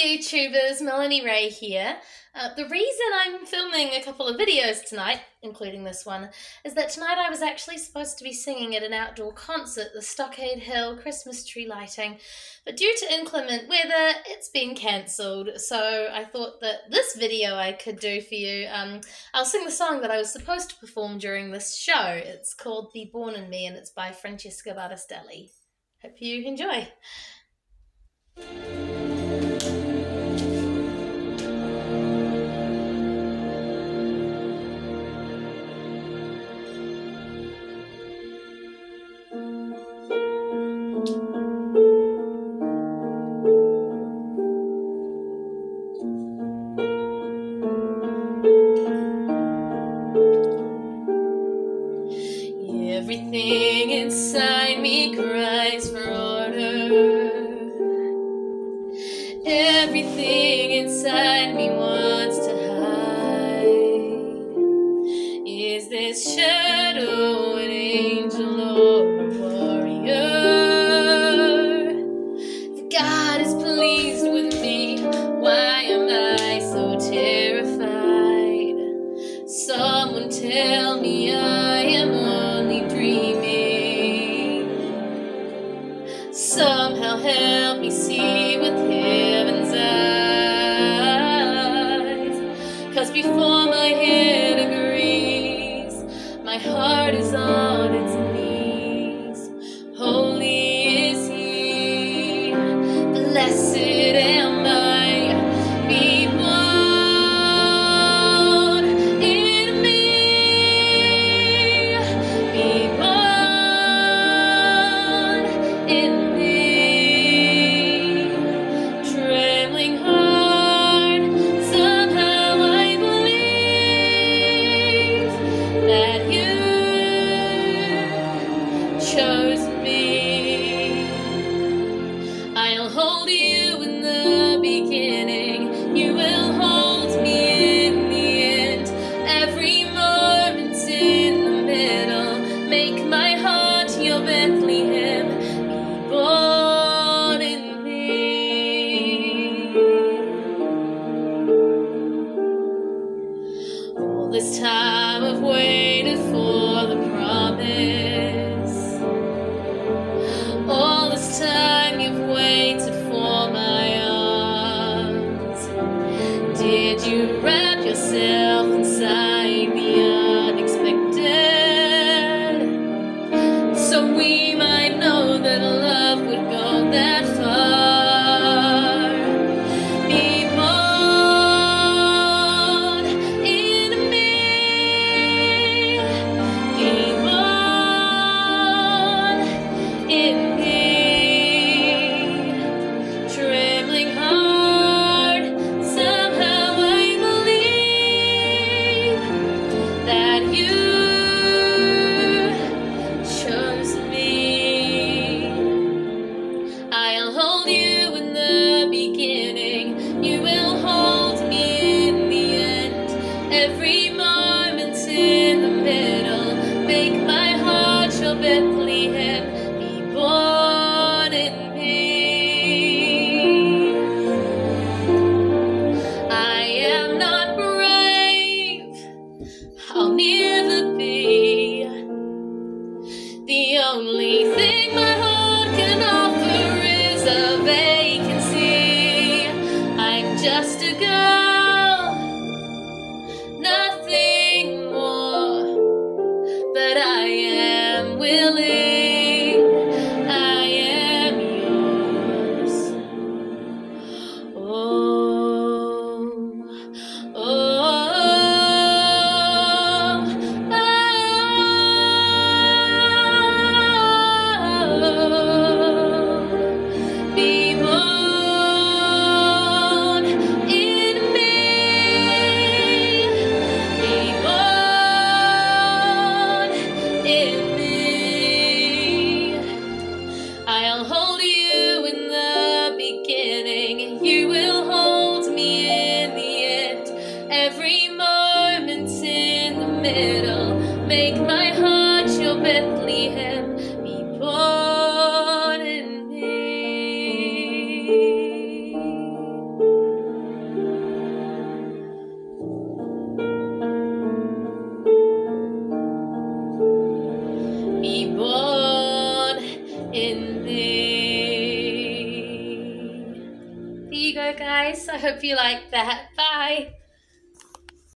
YouTubers, Melanie Raye here. Uh, the reason I'm filming a couple of videos tonight, including this one, is that tonight I was actually supposed to be singing at an outdoor concert, the Stockade Hill Christmas tree lighting, but due to inclement weather, it's been cancelled. So I thought that this video I could do for you. Um, I'll sing the song that I was supposed to perform during this show. It's called Be Born in Me and it's by Francesca Battistelli. Hope you enjoy. Everything inside me cries for order. Everything inside me wants to hide. Is this shadow an angel or a warrior? If God is pleased with me, why am I so terrified? Someone tell me I chose I'll never be. The only make my heart your Bethlehem, be born in me. Be born in thee. There you go, guys. I hope you like that. Bye.